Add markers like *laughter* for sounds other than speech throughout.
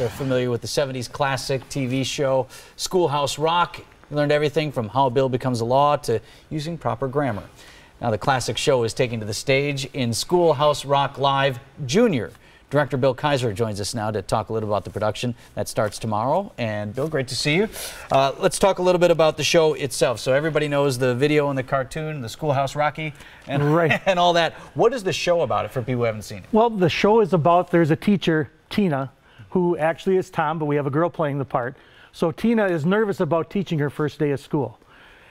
are familiar with the 70s classic TV show Schoolhouse Rock. You learned everything from how a bill becomes a law to using proper grammar. Now, the classic show is taking to the stage in Schoolhouse Rock Live Junior. Director Bill Kaiser joins us now to talk a little about the production that starts tomorrow. And Bill, great to see you. Uh, let's talk a little bit about the show itself. So everybody knows the video and the cartoon, the Schoolhouse Rocky, and, right. *laughs* and all that. What is the show about it for people who haven't seen it? Well, the show is about there's a teacher, Tina, who actually is Tom, but we have a girl playing the part. So Tina is nervous about teaching her first day of school.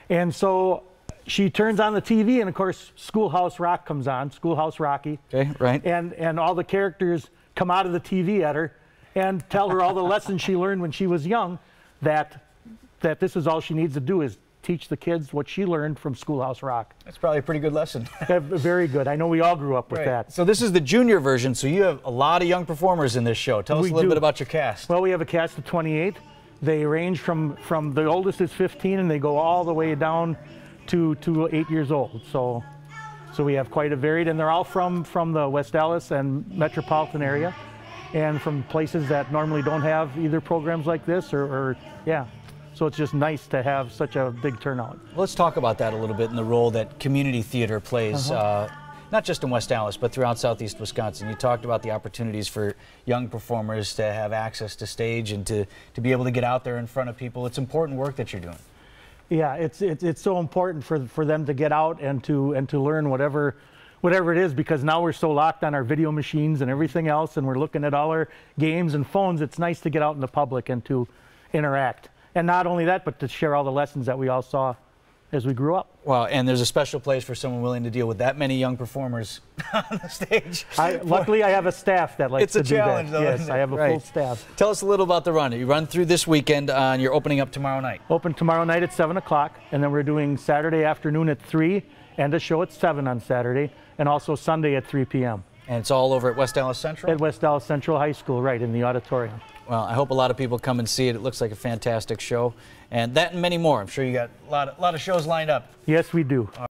And so she turns on the TV, and of course, Schoolhouse Rock comes on, Schoolhouse Rocky. Okay, right. And, and all the characters come out of the TV at her and tell her all the lessons she learned when she was young that, that this is all she needs to do is teach the kids what she learned from Schoolhouse Rock. That's probably a pretty good lesson. *laughs* Very good. I know we all grew up with right. that. So this is the junior version, so you have a lot of young performers in this show. Tell us a little do. bit about your cast. Well, we have a cast of 28. They range from, from the oldest is 15 and they go all the way down to, to eight years old. So, so we have quite a varied, and they're all from, from the West Allis and metropolitan area and from places that normally don't have either programs like this or, or yeah. So it's just nice to have such a big turnout. Let's talk about that a little bit and the role that community theater plays, Uh-huh. uh, not just in West Allis, but throughout southeast Wisconsin. You talked about the opportunities for young performers to have access to stage and to, to be able to get out there in front of people. It's important work that you're doing. Yeah, it's, it's, it's so important for, for them to get out and to, and to learn whatever, whatever it is because now we're so locked on our video machines and everything else and we're looking at all our games and phones. It's nice to get out in the public and to interact. And not only that, but to share all the lessons that we all saw as we grew up. Well, and there's a special place for someone willing to deal with that many young performers *laughs* on the stage. I, *laughs* luckily, I have a staff that likes It's to do challenge, that. though, yes, I have a Right. full staff. Tell us a little about the run. You run through this weekend uh, and you're opening up tomorrow night. Open tomorrow night at 7 o'clock, and then we're doing Saturday afternoon at 3 and a show at 7 on Saturday, and also Sunday at 3 p.m. And it's all over at West Allis Central? at West Allis Central High School, right in the auditorium. Well, I hope a lot of people come and see it. It looks like a fantastic show. And that and many more. I'm sure you got a lot of, lot of shows lined up. Yes, we do.